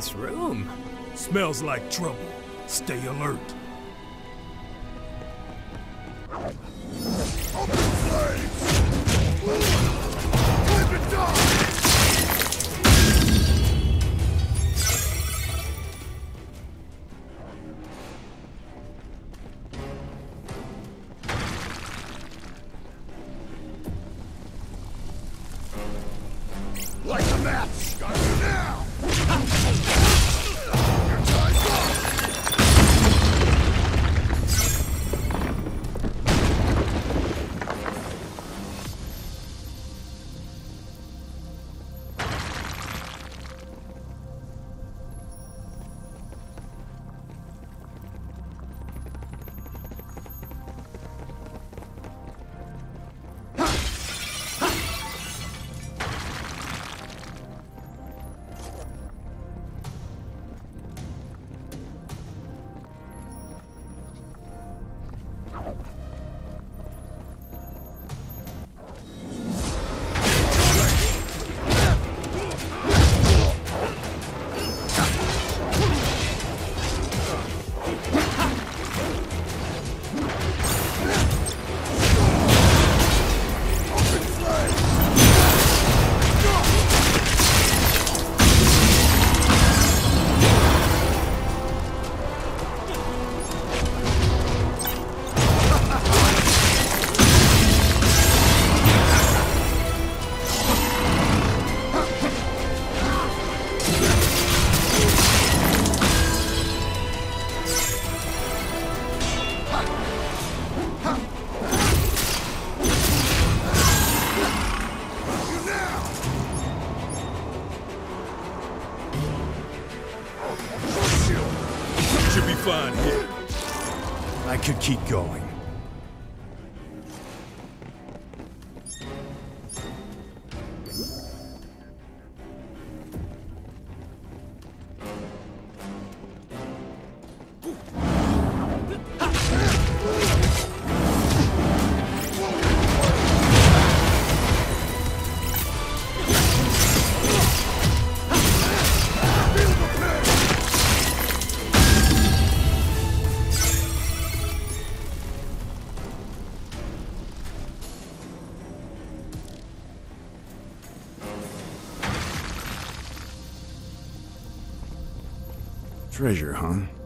Nice room. Smells like trouble. Stay alert. Open flames! Light the match! Could keep going. Treasure, huh?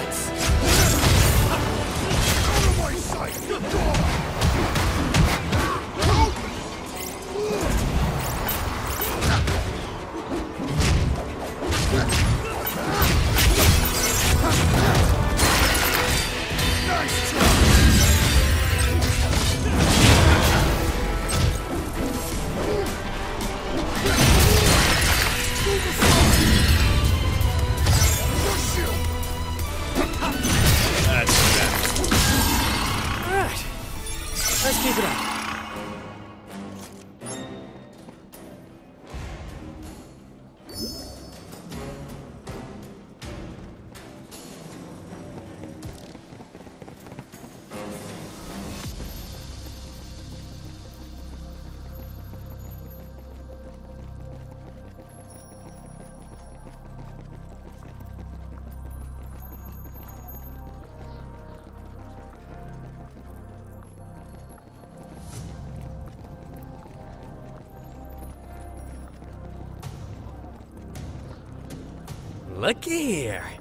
Bats. Looky here.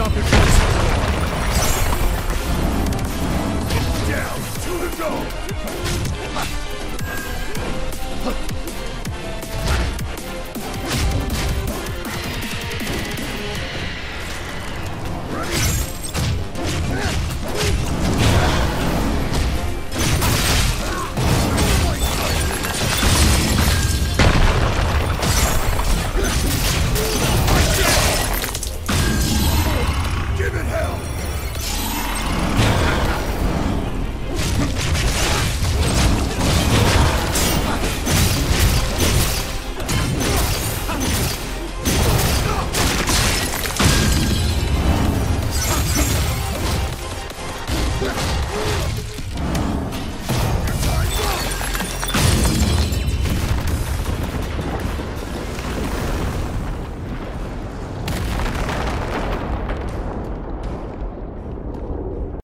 Stop it